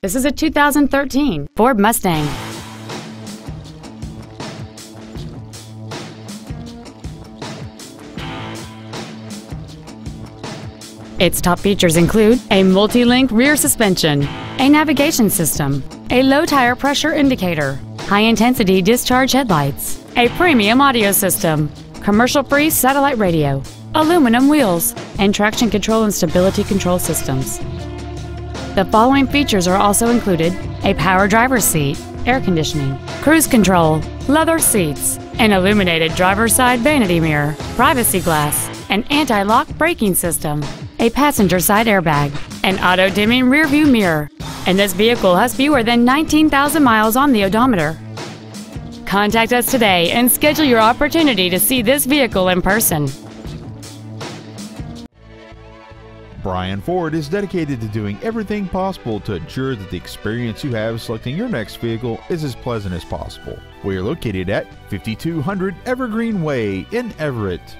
This is a 2013 Ford Mustang. Its top features include a multi-link rear suspension, a navigation system, a low tire pressure indicator, high-intensity discharge headlights, a premium audio system, commercial-free satellite radio, aluminum wheels, and traction control and stability control systems. The following features are also included a power driver's seat, air conditioning, cruise control, leather seats, an illuminated driver's side vanity mirror, privacy glass, an anti-lock braking system, a passenger side airbag, an auto-dimming rearview mirror, and this vehicle has fewer than 19,000 miles on the odometer. Contact us today and schedule your opportunity to see this vehicle in person. Brien Ford is dedicated to doing everything possible to ensure that the experience you have selecting your next vehicle is as pleasant as possible. We are located at 5200 Evergreen Way in Everett.